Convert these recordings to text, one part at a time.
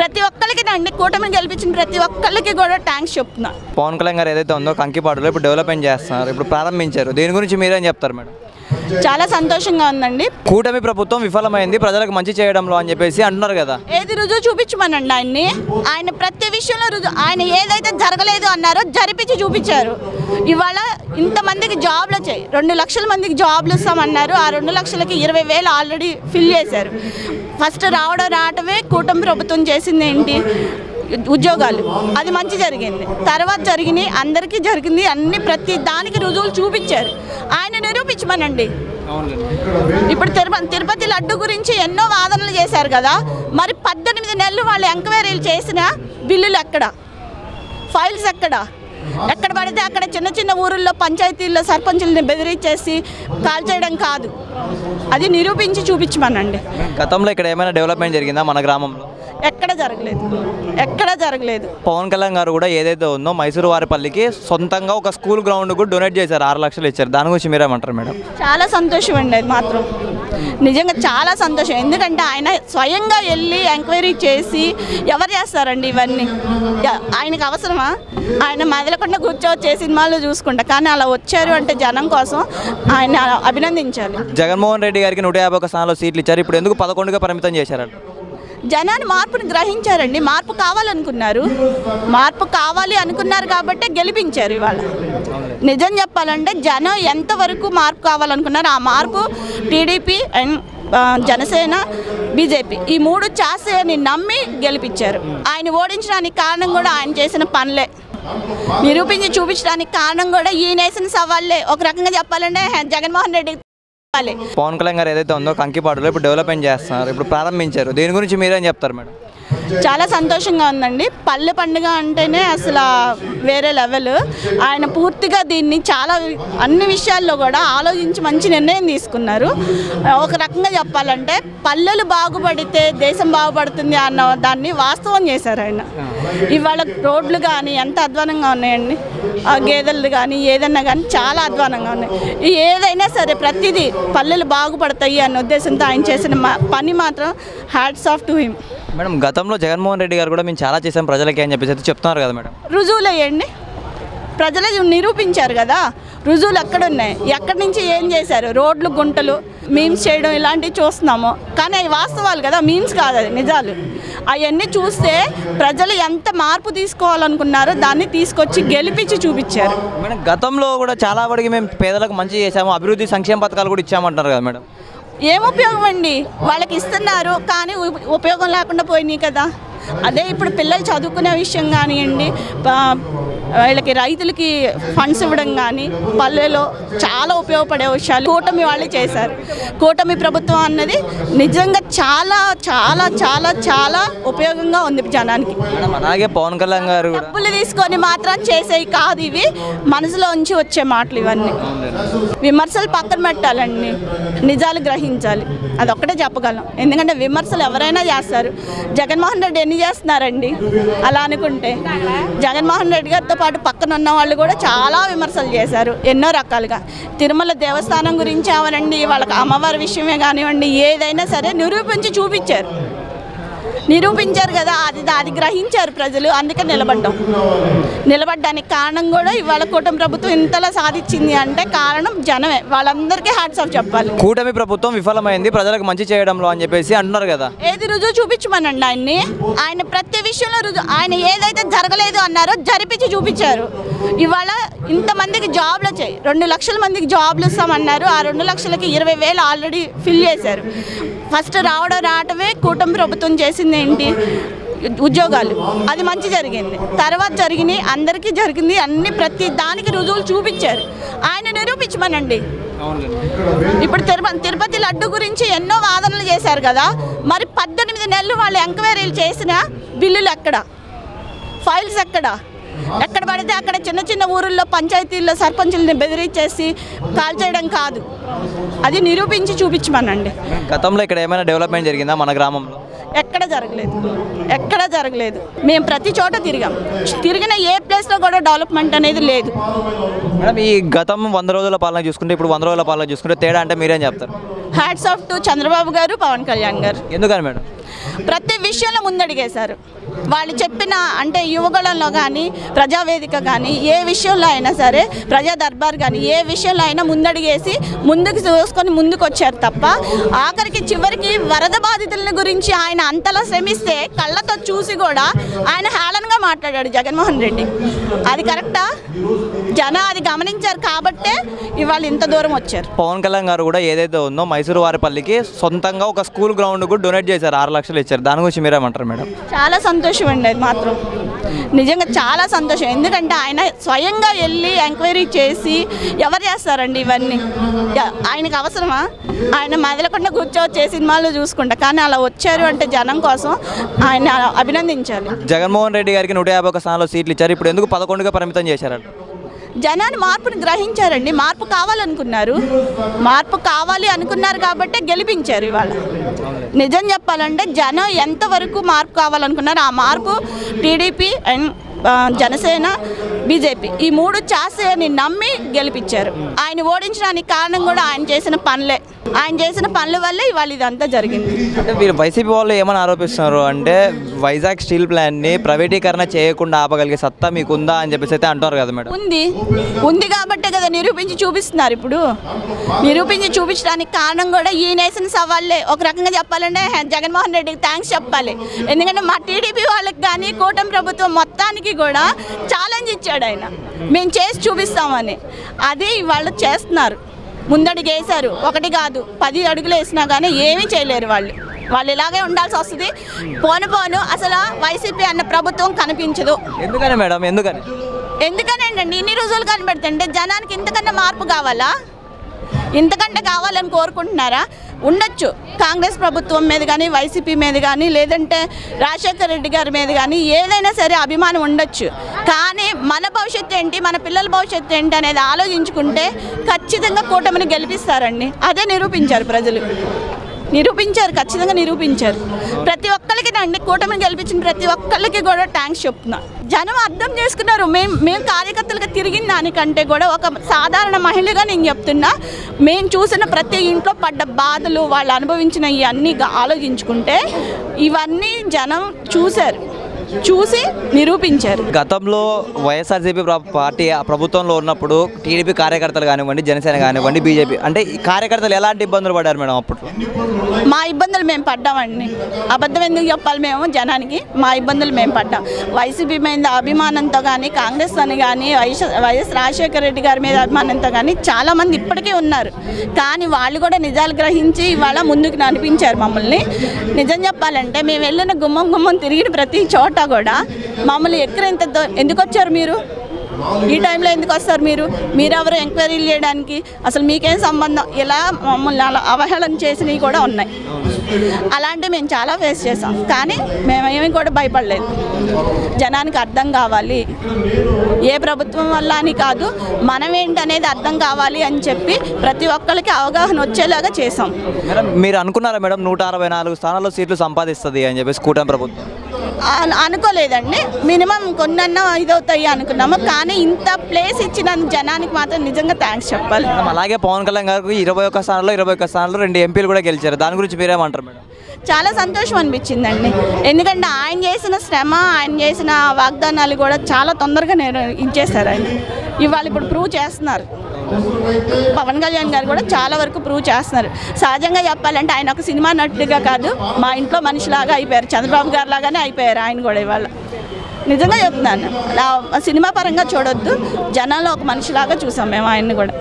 ప్రతి ఒక్కరికి అండి కూటమిని గెలిపించిన ప్రతి ఒక్కరికి కూడా థ్యాంక్స్ చెప్తున్నా. పవన్ కళ్యాణ్ గారు ఏదైతే ఉందో కంకిపాడులో ఇప్పుడు డెవలప్మెంట్ చేస్తున్నారు ఇప్పుడు ప్రారంభించారు. దీని గురించి మీరేం చెప్తారు మేడం? చాలా సంతోషంగా ఉందండి. కూటమి ప్రభుత్వం విఫలమైంది ప్రజలకు మంచి చేయడంలో అని చెప్పేసి అంటున్నారు కదా. ఏది రుజువు చూపించమనండి ఆయన్ని? ఆయన ప్రతి విషయంలో రుజువు ఆయన ఏదైతే జరగలేదు అన్నారో జరిపించి చూపించారు. ఇవాళ ఇంతమందికి జాబ్లు వచ్చాయి. రెండు లక్షల మందికి జాబ్లు ఇస్తామన్నారు. ఆ రెండు లక్షలకి ఇరవై వేలు ఆల్రెడీ ఫిల్ చేశారు. ఫస్ట్ రావడం రావటమే కూటమి ప్రభుత్వం చేసింది ఏంటి? ఉద్యోగాలు. అది మంచి జరిగింది. తర్వాత జరిగినాయి అందరికీ జరిగింది అన్ని ప్రతి దానికి రుజువులు చూపించారు. ఆయన నిరూపించమనండి. ఇప్పుడు తిరుపతి తిరుపతి లడ్డు గురించి ఎన్నో వాదనలు చేశారు కదా మరి పద్దెనిమిది నెలలు వాళ్ళు ఎంక్వైరీలు చేసిన బిల్లులు ఎక్కడ? ఫైల్స్ ఎక్కడ? ఎక్కడ పడితే అక్కడ చిన్న చిన్న ఊరుల్లో పంచాయతీల్లో సర్పంచుల్ని బెదిరించేసి కాల్ చేయడం కాదు. అది నిరూపించి చూపించమనండి. గతంలో ఇక్కడ ఏమైనా డెవలప్మెంట్ జరిగిందా మన గ్రామంలో? ఎక్కడ జరగలేదు. ఎక్కడ జరగలేదు. పవన్ కళ్యాణ్ గారు కూడా ఏదైతే ఉందో మైసూరు వారిపల్లికి సొంతంగా ఒక స్కూల్ గ్రౌండ్ కూడా డొనేట్ చేశారు ఆరు లక్షలు ఇచ్చారు. దాని గురించి మీరేమంటారు మేడం? చాలా సంతోషం అండి అది మాత్రం. నిజంగా చాలా సంతోషం. ఎందుకంటే ఆయన స్వయంగా వెళ్ళి ఎంక్వైరీ చేసి ఎవరు చేస్తారండి ఇవన్నీ? ఆయనకు అవసరమా? ఆయన మెదలకుండా కూర్చోవచ్చు సినిమాలు చూసుకుంటా. కానీ అలా వచ్చారు అంటే జనం కోసం ఆయన అభినందించాలి. జగన్మోహన్ రెడ్డి గారికి నూట యాభై ఒక స్థానంలో సీట్లు ఇచ్చారు. ఇప్పుడు ఎందుకు పదకొండుగా పరిమితం చేశారట జనాన్ని మార్పును గ్రహించారండి. మార్పు కావాలనుకున్నారు. మార్పు కావాలి అనుకున్నారు కాబట్టి గెలిపించారు ఇవాళ. నిజం చెప్పాలంటే జనం ఎంతవరకు మార్పు కావాలనుకున్నారు? ఆ మార్పు టీడీపీ అండ్ జనసేన బీజేపీ ఈ మూడు చాసేని నమ్మి గెలిపించారు. ఆయన ఓడించడానికి కారణం కూడా ఆయన చేసిన పనులే. నిరూపించి చూపించడానికి కారణం కూడా ఈయన వేసిన సవాళ్ళే. ఒక రకంగా చెప్పాలంటే జగన్మోహన్ రెడ్డి పవన్ కళ్యాణ్ గారు ఏదైతే ఉందో కంకిపాడులో ఇప్పుడు డెవలప్మెంట్ చేస్తున్నారు. ఇప్పుడు ప్రారంభించారు. దీని గురించి మీరేం చెప్తారు మేడం? చాలా సంతోషంగా ఉందండి. పల్లె పండుగ అంటేనే అసలు వేరే లెవెల్. ఆయన పూర్తిగా దీన్ని చాలా అన్ని విషయాల్లో కూడా ఆలోచించి మంచి నిర్ణయం తీసుకున్నారు. ఒక రకంగా చెప్పాలంటే పల్లెలు బాగుపడితే దేశం బాగుపడుతుంది అన్న దాన్ని వాస్తవం చేశారు ఆయన. ఇవాళ రోడ్లు కానీ ఎంత అధ్వానంగా ఉన్నాయండి. ఆ గేదెలు కానీ ఏదన్నా కానీ చాలా అధ్వానంగా ఉన్నాయి. ఏదైనా సరే ప్రతిదీ పల్లెలు బాగుపడతాయి అన్న ఉద్దేశంతో ఆయన చేసిన పని మాత్రం hats off to him. Madam గతంలో జగన్మోహన్ రెడ్డి గారు కూడా మేము చాలా చేసాం ప్రజలకి అని చెప్పేసి అయితే చెప్తున్నారు కదా మేడం. రుజువులు వేయండి ప్రజలు నిరూపించారు కదా రుజువులు ఎక్కడున్నాయి? ఎక్కడి నుంచి ఏం చేశారు? రోడ్లు గుంటలు మీమ్స్ చేయడం ఇలాంటివి చూస్తున్నాము. కానీ అవి వాస్తవాలు కదా మీమ్స్ కాదు అది నిజాలు. అవన్నీ చూస్తే ప్రజలు ఎంత మార్పు తీసుకోవాలనుకున్నారో దాన్ని తీసుకొచ్చి గెలిపించి చూపించారు. మేడం గతంలో కూడా చాలా వరకు మేము పేదలకు మంచి చేసాము అభివృద్ధి సంక్షేమ పథకాలు కూడా ఇచ్చామంటారు కదా మేడం. ఏం ఉపయోగం అండి? వాళ్ళకి ఇస్తున్నారు కానీ ఉపయోగం లేకుండా పోయినాయి కదా. అదే ఇప్పుడు పిల్లలు చదువుకునే విషయం కానివ్వండి వీళ్ళకి రైతులకి ఫండ్స్ ఇవ్వడం కానీ పల్లెలో చాలా ఉపయోగపడే విషయాలు కూటమి వాళ్ళే చేశారు. కూటమి ప్రభుత్వం అన్నది నిజంగా చాలా చాలా చాలా చాలా ఉపయోగంగా ఉంది జనానికి. అలాగే పవన్ కళ్యాణ్ గారు డబ్బులు తీసుకొని మాత్రం చేసేవి కాదు ఇవి మనసులో ఉంచి వచ్చే మాటలు ఇవన్నీ. విమర్శలు పక్కన పెట్టాలండి. నిజాలు గ్రహించాలి. అదొక్కటే చెప్పగలం. ఎందుకంటే విమర్శలు ఎవరైనా చేస్తారు. జగన్మోహన్ రెడ్డి ఎన్ని చేస్తున్నారండి. అలా అనుకుంటే. జగన్మోహన్ రెడ్డి గారితో పాటు పక్కన ఉన్న వాళ్ళు కూడా చాలా విమర్శలు చేశారు. ఎన్నో రకాలుగా. తిరుమల దేవస్థానం గురించి అవనండి వాళ్ళకి అమ్మవారి విషయమే కానివ్వండి ఏదైనా సరే నిరూపించి చూపించారు. నిరూపించారు కదా అది అది గ్రహించారు ప్రజలు అందుకే నిలబడ్డాం. నిలబడ్డానికి కారణం కూడా ఇవాళ కూటమి ప్రభుత్వం ఇంతలా సాధించింది అంటే కారణం జనమే. వాళ్ళందరికీ హ్యాట్స్ ఆఫ్ చెప్పాలి. కూటమి ప్రభుత్వం విఫలమైంది ప్రజలకు మంచి చేయడంలో అని చెప్పేసి అంటున్నారు కదా. ఏది రుజువు చూపించమనండి ఆయన్ని? ఆయన ప్రతి విషయంలో రుజువు ఆయన ఏదైతే జరగలేదు అన్నారో జరిపించి చూపించారు. ఇవాళ ఇంతమందికి జాబ్లు వచ్చాయి. రెండు లక్షల మందికి జాబ్లు ఇస్తామన్నారు. ఆ రెండు లక్షలకి ఇరవై వేలు ఆల్రెడీ ఫిల్ చేశారు. ఫస్ట్ రావడం రావటమే కూటమి ప్రభుత్వం చేసింది ఏంటి ఉద్యోగాలు. అది మంచి జరిగింది. తర్వాత జరిగినాయి అందరికీ జరిగింది అన్ని ప్రతి దానికి రుజువులు చూపించారు. ఆయన నిరూపించమనండి. ఇప్పుడు తిరుపతి తిరుపతి లడ్డు గురించి ఎన్నో వాదనలు చేశారు కదా మరి పద్దెనిమిది నెలలు వాళ్ళు ఎంక్వైరీలు చేసిన బిల్లులు ఎక్కడ? ఫైల్స్ ఎక్కడ? ఎక్కడ పడితే అక్కడ చిన్న చిన్న ఊరుల్లో పంచాయతీల్లో సర్పంచుల్ని బెదిరించేసి కాల్ చేయడం కాదు. అది నిరూపించి చూపించమనండి. గతంలో ఇక్కడ ఏమైనా డెవలప్మెంట్ జరిగిందా మన గ్రామంలో? ఎక్కడ జరగలేదు. ఎక్కడ జరగలేదు. మేము ప్రతి చోట తిరిగాం. తిరిగిన ఏ ప్లేస్లో కూడా డెవలప్మెంట్ అనేది లేదు. మేడం ఈ గతం వంద రోజుల పాలన చూసుకుంటే ఇప్పుడు వంద రోజుల పాలన చూసుకుంటే తేడా అంటే మీరేం చెప్తారు? హ్యాట్స్ ఆఫ్ టు చంద్రబాబు గారు పవన్ కళ్యాణ్ గారు. ఎందుకని మేడం? ప్రతి విషయంలో ముందడిగేశారు. వాళ్ళు చెప్పిన అంటే యువగళంలో కానీ ప్రజావేదిక కానీ ఏ విషయంలో అయినా సరే ప్రజా దర్బార్ కానీ ఏ విషయంలో అయినా ముందడిగేసి ముందుకు చూసుకొని ముందుకు వచ్చారు తప్ప ఆఖరికి చివరికి వరద బాధితుల గురించి ఆయన అంతలా శ్రమిస్తే కళ్ళతో చూసి కూడా ఆయన హేళనగా మాట్లాడాడు జగన్మోహన్ రెడ్డి. అది కరెక్టా? జనం అది గమనించారు కాబట్టే ఇవాళ ఇంత దూరం వచ్చారు. పవన్ కళ్యాణ్ గారు కూడా ఏదైతే ఉందో మైసూరు వారిపల్లికి సొంతంగా ఒక స్కూల్ గ్రౌండ్ కూడా డొనేట్ చేశారు ఆరు లక్షలు ఇచ్చారు. దాని గురించి మీరేమంటారు మేడం? చాలా సంతోషం అండి అది మాత్రం. నిజంగా చాలా సంతోషం. ఎందుకంటే ఆయన స్వయంగా వెళ్ళి ఎంక్వైరీ చేసి ఎవరు చేస్తారండి ఇవన్నీ? ఆయనకు అవసరమా? ఆయన మెదలకుండా కూర్చోవచ్చు సినిమాలు చూసుకుంటా. కానీ అలా వచ్చారు అంటే జనం కోసం ఆయన అభినందించాలి. జగన్మోహన్ రెడ్డి గారికి నూట యాభై ఒక స్థానాల్లో సీట్లు ఇచ్చారు. ఇప్పుడు ఎందుకు పదకొండుగా పరిమితం చేశారంట జనాన్ని మార్పును గ్రహించారండి. మార్పు కావాలనుకున్నారు. మార్పు కావాలి అనుకున్నారు కాబట్టే గెలిపించారు ఇవాళ. నిజం చెప్పాలంటే జనం ఎంతవరకు మార్పు కావాలనుకున్నారు? ఆ మార్పు టీడీపీ అండ్ జనసేన బీజేపీ ఈ మూడు చాసేని నమ్మి గెలిపించారు. ఆయన ఓడించడానికి కారణం కూడా ఆయన చేసిన పనులే. ఆయన చేసిన పనుల వల్లే ఇవాళ ఇదంతా జరిగింది. అంటే వీళ్ళు వైసీపీ వాళ్ళు ఏమని ఆరోపిస్తున్నారు అంటే వైజాగ్ స్టీల్ ప్లాంట్ని ప్రైవేటీకరణ చేయకుండా ఆపగలిగే సత్తా మీకుందా అని చెప్పేసి అయితే అంటున్నారు కదా మేడం. ఉంది. ఉంది కాబట్టే కదా నిరూపించి చూపిస్తున్నారు ఇప్పుడు. నిరూపించి చూపించడానికి కారణం కూడా ఈయన వేసిన సవాళ్ళే. ఒక రకంగా చెప్పాలంటే జగన్మోహన్ రెడ్డికి థ్యాంక్స్ చెప్పాలి. ఎందుకంటే మా టీడీపీ వాళ్ళకి కానీ కూటమి ప్రభుత్వం మొత్తానికి కూడా ఛాలెంజ్ ఇచ్చాడు ఆయన. మేము చేసి చూపిస్తామని. అది వాళ్ళు చేస్తున్నారు. ముందడుగు వేశారు ఒకటి కాదు పది అడుగులు వేసినా కానీ ఏమీ చేయలేరు వాళ్ళు. వాళ్ళు ఇలాగే ఉండాల్సి వస్తుంది. పోను పోను అసలు వైసీపీ అన్న ప్రభుత్వం కనిపించదు. ఎందుకని మేడం? ఎందుకని? ఎందుకనండి ఇన్ని రోజులు కనబడుతుంటే జనానికి ఇంతకన్నా మార్పు కావాలా? ఇంతకంటే కావాలని కోరుకుంటున్నారా? ఉండొచ్చు. కాంగ్రెస్ ప్రభుత్వం మీద కానీ వైసీపీ మీద కానీ లేదంటే రాజశేఖర రెడ్డి గారి మీద కానీ ఏదైనా సరే అభిమానం ఉండొచ్చు. కానీ మన భవిష్యత్తు ఏంటి మన పిల్లల భవిష్యత్తు ఏంటి అనేది ఆలోచించుకుంటే ఖచ్చితంగా కూటమిని గెలిపిస్తారండి. అదే నిరూపించారు ప్రజలు. నిరూపించారు ఖచ్చితంగా నిరూపించారు. ప్రతి ఒక్కరికి అండి కూటమిని గెలిపించిన ప్రతి ఒక్కరికి కూడా థ్యాంక్స్ చెప్తున్నా. జనం అర్థం చేసుకున్నారు మేము మేము కార్యకర్తలుగా తిరిగిన దానికంటే కూడా ఒక సాధారణ మహిళగా నేను చెప్తున్నా మేము చూసిన ప్రతి ఇంట్లో పడ్డ బాధలు వాళ్ళు అనుభవించిన ఇవన్నీ ఆలోచించుకుంటే ఇవన్నీ జనం చూశారు. చూసి నిరూపించారు. గతంలో వైఎస్ఆర్సీపీ ప్ర- పార్టీ ప్రభుత్వంలో ఉన్నప్పుడు టీడీపీ కార్యకర్తలు కానివ్వండి జనసేన కానివ్వండి బీజేపీ అంటే ఈ కార్యకర్తలు ఎలాంటి ఇబ్బందులు పడ్డారు మేడం అప్పట్లో? మా ఇబ్బందులు మేము పడ్డామండి. అబద్ధం ఎందుకు చెప్పాలి మేము జనానికి? మా ఇబ్బందులు మేము పడ్డాం. వైసీపీ మీద అభిమానంతో కానీ కాంగ్రెస్ అని కానీ వైఎస్ వైఎస్ రాజశేఖర రెడ్డి గారి మీద అభిమానంతో కానీ చాలామంది ఇప్పటికీ ఉన్నారు. కానీ వాళ్ళు కూడా నిజాలు గ్రహించి ఇవాళ ముందుకు నడిపించారు మమ్మల్ని. నిజం చెప్పాలంటే మేము వెళ్ళిన గుమ్మం గుమ్మం తిరిగిన ప్రతి చోట కూడా మమ్మల్ని ఎక్కడ ఇంత ఎందుకు వచ్చారు మీరు? ఈ టైంలో ఎందుకు వస్తారు మీరు? మీరెవరు ఎంక్వైరీలు చేయడానికి? అసలు మీకేం సంబంధం? ఇలా మమ్మల్ని అలా అవహేళన చేసినవి కూడా ఉన్నాయి. అలాంటివి మేము చాలా ఫేస్ చేసాం. కానీ మేమేమి కూడా భయపడలేదు. జనానికి అర్థం కావాలి. ఏ ప్రభుత్వం వల్ల అని కాదు మనం ఏంటనేది అర్థం కావాలి అని చెప్పి ప్రతి ఒక్కరికి అవగాహన వచ్చేలాగా చేసాం. మీరు అనుకున్నారా మేడం నూట అరవై నాలుగు స్థానాల్లో సీట్లు సంపాదిస్తుంది అని చెప్పేసి కూటమి ప్రభుత్వం? అనుకోలేదండి. మినిమం కొన్నన్నా ఇదవుతాయి అనుకున్నాము. కానీ ఇంత ప్లేస్ ఇచ్చిన జనానికి మాత్రం నిజంగా థ్యాంక్స్ చెప్పాలి. అలాగే పవన్ కళ్యాణ్ గారికి ఇరవై ఒక్క స్థానాల్లో ఇరవై ఒక్క స్థానాల్లో రెండు ఎంపీలు కూడా గెలిచారు. దాని గురించి మీరేమంటారు మేడం? చాలా సంతోషం అనిపించిందండి. ఎందుకంటే ఆయన చేసిన శ్రమ ఆయన చేసిన వాగ్దానాలు కూడా చాలా తొందరగా నేను ఇచ్చేశారు ఆయన ఇవాళ ఇప్పుడు ప్రూవ్ చేస్తున్నారు. పవన్ కళ్యాణ్ గారు కూడా చాలా వరకు ప్రూవ్ చేస్తున్నారు. సహజంగా చెప్పాలంటే ఆయన ఒక సినిమా నటుడిగా కాదు మా ఇంట్లో మనిషిలాగా అయిపోయారు చంద్రబాబు గారు లాగానే అయిపోయారు ఆయన కూడా ఇవాళ. నిజంగా చెప్తున్నాను నా సినిమా పరంగా చూడొద్దు జనాల్లో ఒక మనిషిలాగా చూసాం మేము ఆయన్ని కూడా.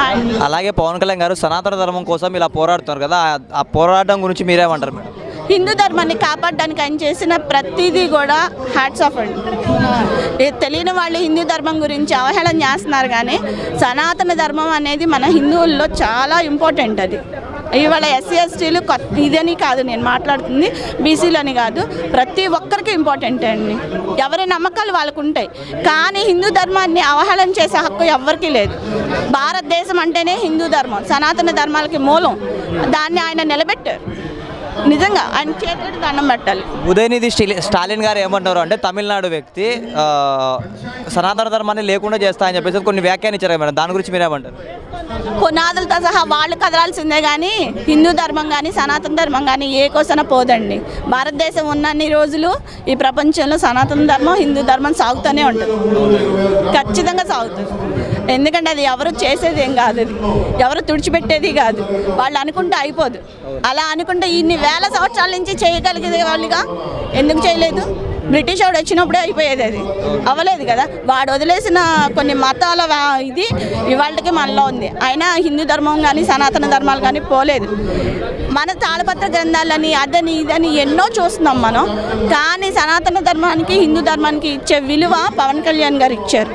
ఆయన అలాగే పవన్ కళ్యాణ్ గారు సనాతన ధర్మం కోసం ఇలా పోరాడుతున్నారు కదా ఆ- ఆ పోరాటం గురించి మీరేమంటారు మేడం? హిందూ ధర్మాన్ని కాపాడడానికి ఆయన చేసిన ప్రతిదీ కూడా హ్యాట్స్ ఆఫ్ అండి. తెలియని వాళ్ళు హిందూ ధర్మం గురించి అవహేళన చేస్తున్నారు కానీ సనాతన ధర్మం అనేది మన హిందువుల్లో చాలా ఇంపార్టెంట్ అది. ఇవాళ ఎస్సీ ఎస్టీలు కొత్త ఇదని కాదు నేను మాట్లాడుతుంది బీసీలని కాదు ప్రతి ఒక్కరికి ఇంపార్టెంట్ అండి. ఎవరి నమ్మకాలు వాళ్ళకు ఉంటాయి. కానీ హిందూ ధర్మాన్ని అవహేళన చేసే హక్కు ఎవ్వరికీ లేదు. భారతదేశం అంటేనే హిందూ ధర్మం సనాతన ధర్మాలకి మూలం. దాన్ని ఆయన నిలబెట్టారు. నిజంగా ఆయన చేతులకు దండం పెట్టాలి. ఉదయనిధి స్టిలి స్టాలిన్ గారు ఏమంటారు అంటే తమిళనాడు వ్యక్తి సనాతన ధర్మాన్ని లేకుండా చేస్తా అని చెప్పేసి కొన్ని వ్యాఖ్యానించారు మేడం. దాని గురించి మీరేమంటారు? పునాదులతో సహా వాళ్ళు కదలాల్సిందే కానీ హిందూ ధర్మం కానీ సనాతన ధర్మం కానీ ఏ కోసన పోదండి. భారతదేశం ఉన్నన్ని రోజులు ఈ ప్రపంచంలో సనాతన ధర్మం హిందూ ధర్మం సాగుతూనే ఉంటుంది. ఖచ్చితంగా సాగుతుంది. ఎందుకంటే అది ఎవరు చేసేది ఏం కాదు అది. ఎవరు తుడిచిపెట్టేది కాదు. వాళ్ళు అనుకుంటే అయిపోదు. అలా అనుకుంటే ఇన్ని వేల సంవత్సరాల నుంచి చేయగలిగే వాళ్ళుగా. ఎందుకు చేయలేదు? బ్రిటిష్ వాడు వచ్చినప్పుడే అయిపోయేది అది. అవ్వలేదు కదా. వాడు వదిలేసిన కొన్ని మతాల ఇది ఇవాళకి మనలో ఉంది. అయినా హిందూ ధర్మం కానీ సనాతన ధర్మాలు కానీ పోలేదు. మన తాళపత్ర గ్రంథాలని అదని ఇదని ఎన్నో చూస్తున్నాం మనం. కానీ సనాతన ధర్మానికి హిందూ ధర్మానికి ఇచ్చే విలువ పవన్ కళ్యాణ్ గారు ఇచ్చారు.